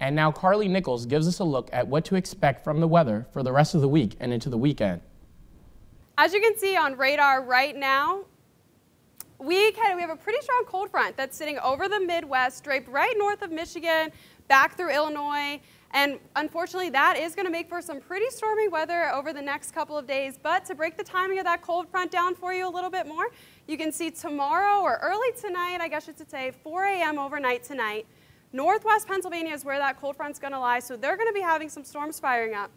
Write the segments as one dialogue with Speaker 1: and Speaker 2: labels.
Speaker 1: And now Carley Nickles gives us a look at what to expect from the weather for the rest of the week and into the weekend.
Speaker 2: As you can see on radar right now, we, can, we have a pretty strong cold front that's sitting over the Midwest, draped right north of Michigan, back through Illinois, and unfortunately, that is going to make for some pretty stormy weather over the next couple of days. But to break the timing of that cold front down for you a little bit more, you can see tomorrow or early tonight, I guess you should say 4 a.m. overnight tonight, Northwest Pennsylvania is where that cold front's going to lie, so they're going to be having some storms firing up.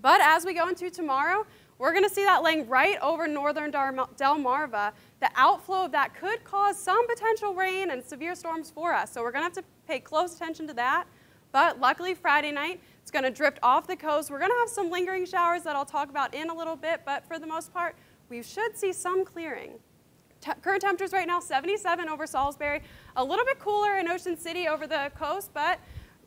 Speaker 2: But as we go into tomorrow, we're going to see that laying right over northern Delmarva. The outflow of that could cause some potential rain and severe storms for us, so we're going to have to pay close attention to that. But luckily, Friday night, it's going to drift off the coast. We're going to have some lingering showers that I'll talk about in a little bit, but for the most part, we should see some clearing. Current temperatures right now, 77 over Salisbury. A little bit cooler in Ocean City over the coast, but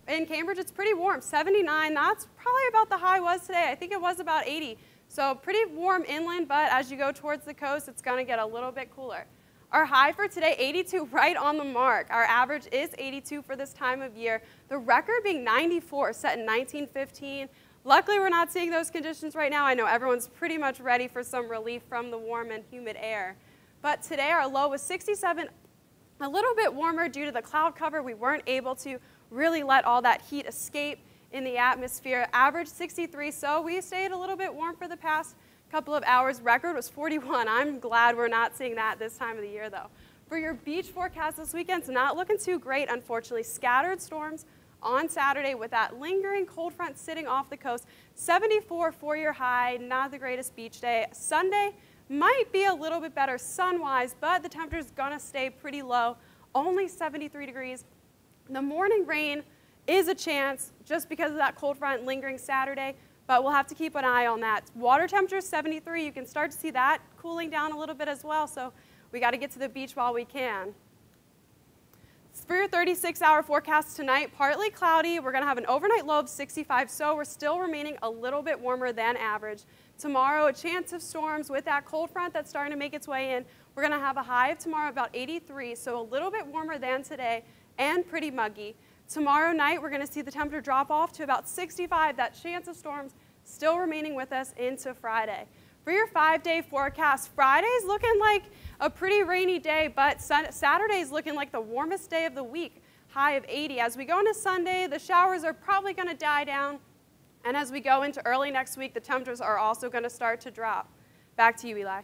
Speaker 2: in Cambridge, it's pretty warm, 79. That's probably about the high was today. I think it was about 80. So pretty warm inland, but as you go towards the coast, it's going to get a little bit cooler. Our high for today, 82, right on the mark. Our average is 82 for this time of year. The record being 94, set in 1915. Luckily, we're not seeing those conditions right now. I know everyone's pretty much ready for some relief from the warm and humid air. But today our low was 67, a little bit warmer due to the cloud cover. We weren't able to really let all that heat escape in the atmosphere. Average 63, so we stayed a little bit warm for the past couple of hours. Record was 41. I'm glad we're not seeing that this time of the year though. For your beach forecast this weekend, it's not looking too great, unfortunately. Scattered storms on Saturday with that lingering cold front sitting off the coast. 74 four-year high, not the greatest beach day. Sunday, might be a little bit better sun-wise, but the temperature is going to stay pretty low, only 73 degrees. The morning rain is a chance just because of that cold front lingering Saturday, but we'll have to keep an eye on that. Water temperature 73. You can start to see that cooling down a little bit as well, so we got to get to the beach while we can. For your 36-hour forecast tonight, partly cloudy. We're going to have an overnight low of 65, so we're still remaining a little bit warmer than average. Tomorrow, a chance of storms with that cold front that's starting to make its way in. We're going to have a high of tomorrow about 83, so a little bit warmer than today and pretty muggy. Tomorrow night, we're going to see the temperature drop off to about 65. That chance of storms still remaining with us into Friday. For your five-day forecast, Friday's looking like a pretty rainy day, but Saturday's looking like the warmest day of the week, high of 80. As we go into Sunday, the showers are probably going to die down. And as we go into early next week, the temperatures are also going to start to drop. Back to you, Eli.